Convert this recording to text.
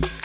Bye.